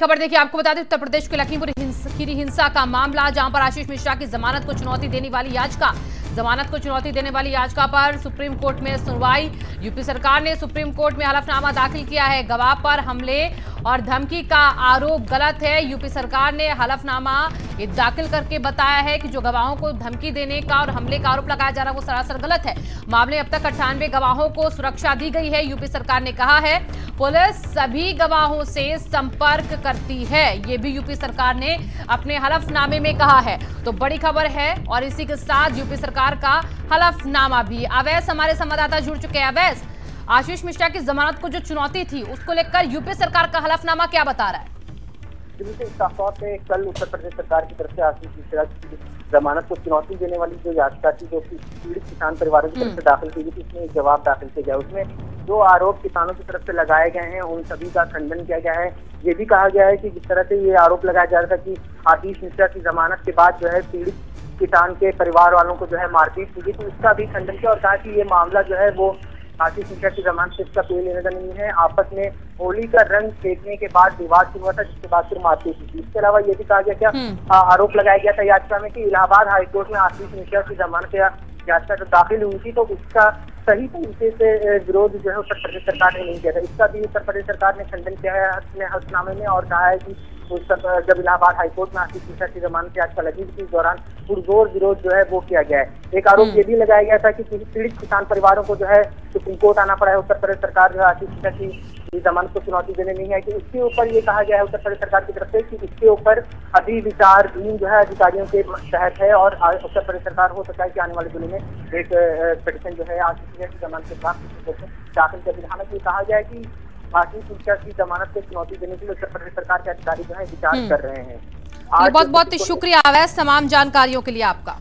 खबर देखिए, आपको बता दें, उत्तर प्रदेश के लखीमपुर खीरी हिंसा का मामला, जहाँ पर आशीष मिश्रा की जमानत को चुनौती देने वाली याचिका। जमानत को चुनौती देने वाली याचिका पर सुप्रीम कोर्ट में सुनवाई। यूपी सरकार ने सुप्रीम कोर्ट में हलफनामा दाखिल किया है। गवाह पर हमले और धमकी का आरोप गलत है। यूपी सरकार ने हलफनामा दाखिल करके बताया है कि जो गवाहों को धमकी देने का और हमले का आरोप लगाया जा रहा है, वो सरासर गलत है। मामले अब तक अट्ठानवे गवाहों को सुरक्षा दी गई है, यूपी सरकार ने कहा है। पुलिस सभी गवाहों से संपर्क करती है, ये भी यूपी सरकार ने अपने हलफनामे में कहा है। तो बड़ी खबर है और इसी के साथ यूपी सरकार का हलफनामा भी। अवैस, हमारे संवाददाता जुड़ चुके हैं। अवैस आशीष मिश्रा की जमानत को जो चुनौती थी उसको लेकर यूपी सरकार का हलफनामा क्या बता रहा है? साफ़ तौर पे कल उत्तर प्रदेश सरकार की तरफ़ से आशीष मिश्रा की जमानत को चुनौती देने वाली जो याचिका थी जो पीड़ित किसान परिवारों की तरफ़ से हम्म। दाखिल की गई थी उसमें एक जवाब दाखिल किया गया। उसमें जो आरोप किसानों की तरफ़ से लगाए गए हैं उन सभी का खंडन किया गया है। ये भी कहा गया है कि जिस तरह से ये आरोप लगाया जा रहा था कि आशीष मिश्रा की जमानत के बाद जो है पीड़ित किसान के परिवार वालों को जो है मारपीट की गई तो उसका भी खंडन किया और कहा कि ये मामला जो है वो आशीष मिश्रा की जमान शिफ्ट का कोई लेने का नहीं है आपस में होली का रंग फेंकने के बाद विवाद शुरू हुआ था जिसके बाद फिर मारपीट हुई इसके अलावा ये भी कहा गया क्या हम्म। आरोप लगाया गया था याचिका में कि इलाहाबाद हाईकोर्ट में आशीष मिश्रा की जमानत याचिका जो दाखिल हुई थी तो उसका सही तरीके से विरोध जो है उत्तर प्रदेश सरकार ने नहीं किया था इसका भी उत्तर प्रदेश सरकार ने खंडन किया है अपने हल्फनामे में और कहा है कि उस जब इलाहाबाद हाईकोर्ट में आशीष मिश्रा की जमानत याचिका लगी थी इस दौरान पुरजोर विरोध जो है वो किया गया है एक आरोप हम्म। ये भी लगाया गया था कि पीड़ित किसान परिवारों को जो है सुप्रीम कोर्ट आना पड़ा है उत्तर प्रदेश सरकार जो है आशीष मिश्रा की जमानत को चुनौती देने नहीं है कि उसके ऊपर ये कहा गया है उत्तर प्रदेश सरकार की तरफ़ से कि इसके ऊपर अभी विचार जो है अधिकारियों के तहत है और उत्तर प्रदेश सरकार हो सकता है कि आने वाले दिनों में एक पिटिशन जो है मिश्रा की जमानत के खिलाफ दाखिल कर दी। हालाँकि कहा गया है कि भारतीय शिक्षा की जमानत को चुनौती देने के लिए उत्तर प्रदेश सरकार के अधिकारी जो है विचार हम्म। कर रहे हैं। बहुत बहुत शुक्रिया अवैस तमाम जानकारियों के लिए आपका।